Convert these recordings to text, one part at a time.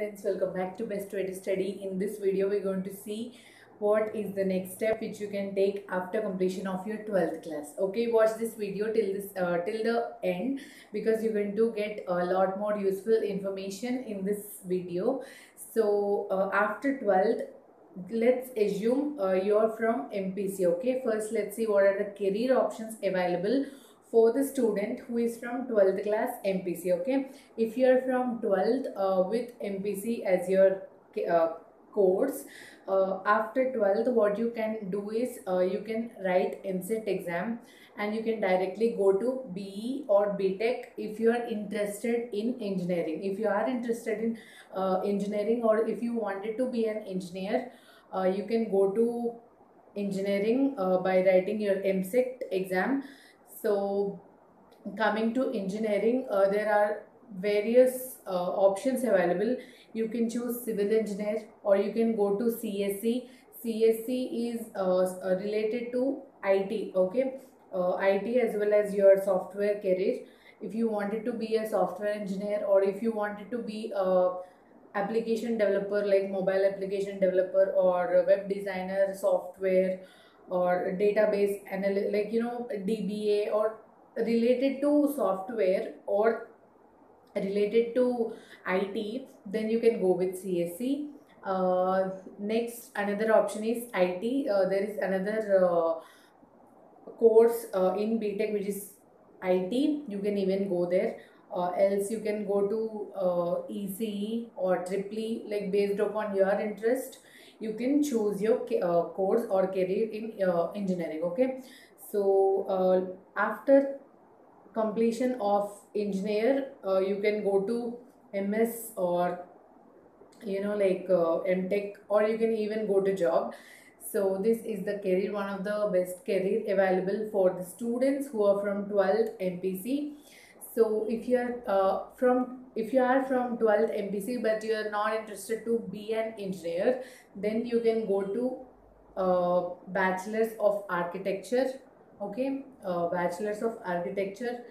friends welcome back to best way to study. In this video we're going to see what is the next step which you can take after completion of your 12th class. Okay watch this video till this uh, till the end because you're going to get a lot more useful information in this video. So uh, after 12th let's assume uh, you're from mpc okay? First let's see what are the career options available for the student who is from 12th class MPC okay? If you are from 12th uh, with MPC as your uh, course uh, after 12th what you can do is uh, you can write EAMCET exam and you can directly go to BE or BTech if you are interested in engineering. If you are interested in uh, engineering or if you wanted to be an engineer uh, you can go to engineering by writing your EAMCET exam so coming to engineering uh, there are various uh, options available. You can choose civil engineer or you can go to csc csc is uh, related to it okay? It as well as your software career. If you wanted to be a software engineer or if you wanted to be a application developer like mobile application developer or web designer software or database analyst like you know dba or related to software or related to it then you can go with csc uh, next another option is it uh, there is another uh, course uh, in btech which is it you can even go there. Uh, else you can go to uh, ece or triple like based upon your interest you can choose your uh, course or career in uh, engineering okay? So uh, after completion of engineer uh, you can go to ms or you know like uh, mtech or you can even go to job. So this is the career one of the best career available for the students who are from 12th mpc so if you are uh, from if you are from 12th mpc but you are not interested to be an engineer then you can go to uh, bachelor's of architecture okay? Uh, bachelor's of architecture.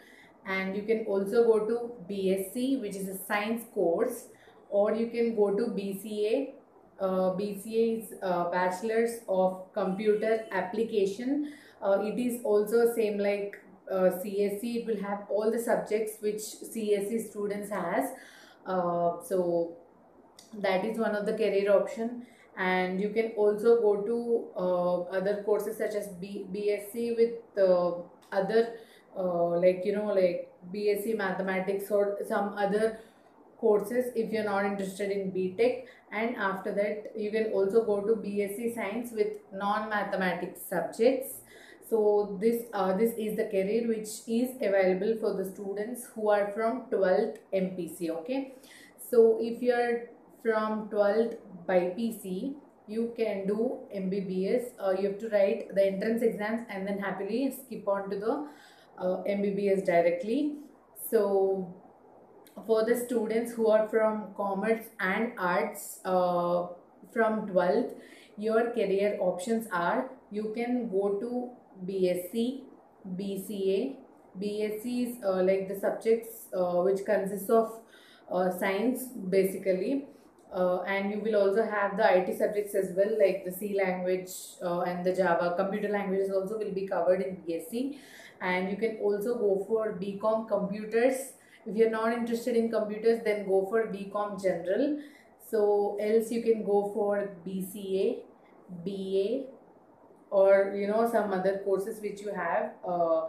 And you can also go to bsc which is a science course or you can go to bca uh, bca is uh, bachelor's of computer application. Uh, it is also same like uh, CSC it will have all the subjects which CSC students has. Uh, so that is one of the career option. And you can also go to uh, other courses such as B BSc with uh, other uh, like you know like BSc mathematics or some other courses if you're not interested in BTech and after that you can also go to BSc science with non-mathematics subjects so this uh, this is the career which is available for the students who are from 12th mpc okay? So if you are from 12th by pc you can do mbbs uh, you have to write the entrance exams and then happily skip on to the uh, mbbs directly. So for the students who are from commerce and arts uh, from 12th your career options are you can go to BSc, BCA. BSc is uh, like the subjects uh, which consists of uh, science basically. Uh, and you will also have the IT subjects as well like the C language uh, and the Java. Computer languages also will be covered in BSc. And you can also go for BCom computers. If you're not interested in computers then go for BCom general. So else you can go for BCA, BA, or you know some other courses which you have uh,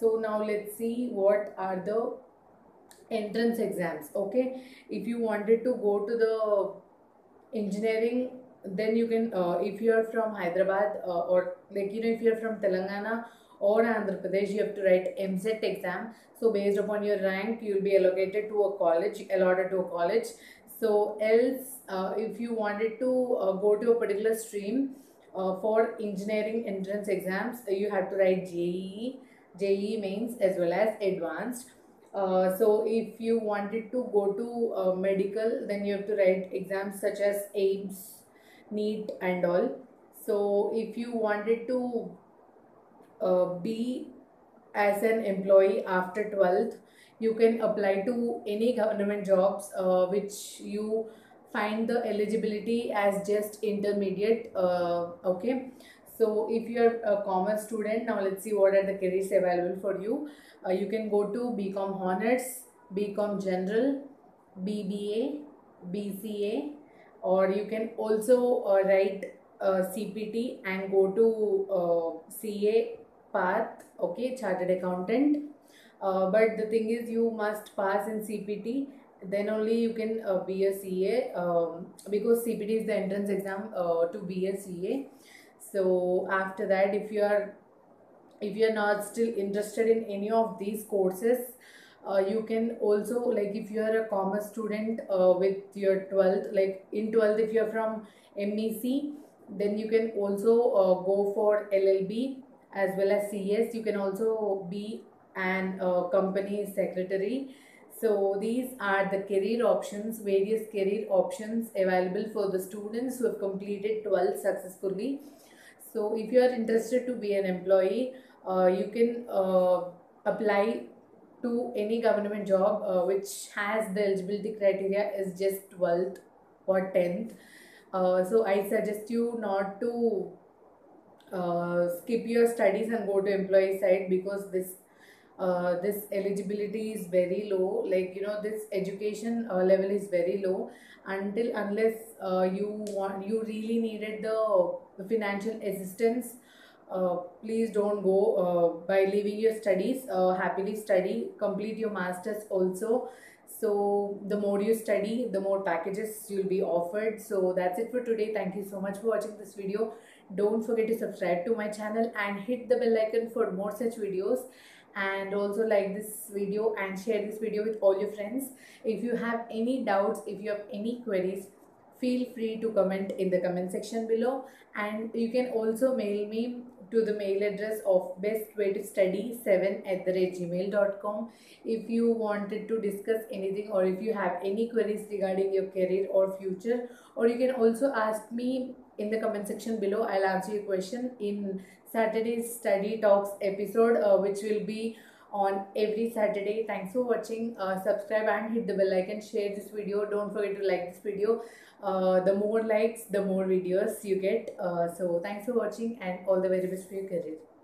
so now let's see what are the entrance exams okay? If you wanted to go to the engineering then you can uh, if you are from hyderabad uh, or like you know if you're from telangana or andhra pradesh you have to write EAMCET exam. So based upon your rank you'll be allocated to a college allotted to a college. So else uh, if you wanted to uh, go to a particular stream uh, for engineering entrance exams uh, you have to write JEE, JEE mains as well as advanced. Uh, so if you wanted to go to uh, medical then you have to write exams such as AIIMS, NEET and all. So if you wanted to uh, be as an employee after 12th you can apply to any government jobs uh, which you find the eligibility as just intermediate uh, okay? So if you're a commerce student now let's see what are the careers available for you. Uh, you can go to bcom honors bcom general bba bca or you can also uh, write uh, cpt and go to uh, ca path okay? Chartered accountant. Uh, but the thing is you must pass in cpt then only you can uh, be a ca um, because cpt is the entrance exam uh, to be a ca so after that if you are if you are not still interested in any of these courses uh, you can also like if you are a commerce student uh, with your 12th like in 12th if you are from mec then you can also uh, go for llb as well as cs you can also be an uh, company secretary so these are the career options various career options available for the students who have completed 12 successfully. So if you are interested to be an employee uh, you can uh, apply to any government job uh, which has the eligibility criteria is just 12th or 10th uh, so i suggest you not to uh, skip your studies and go to employee side because this uh, this eligibility is very low like you know this education uh, level is very low until unless uh, you want you really needed the, the financial assistance uh, please don't go uh, by leaving your studies uh, happily study complete your masters also. So the more you study the more packages you'll be offered. So that's it for today. Thank you so much for watching this video. Don't forget to subscribe to my channel and hit the bell icon for more such videos and also like this video and share this video with all your friends. If you have any doubts if you have any queries feel free to comment in the comment section below. And you can also mail me to the mail address of bestwaytostudy7 at the rate gmail.com if you wanted to discuss anything or if you have any queries regarding your career or future or you can also ask me in the comment section below. I'll answer your question in saturday's study talks episode uh, which will be on every saturday. Thanks for watching. Uh, subscribe and hit the bell icon. Share this video. Don't forget to like this video. Uh, the more likes the more videos you get. Uh, so thanks for watching and all the very best for your career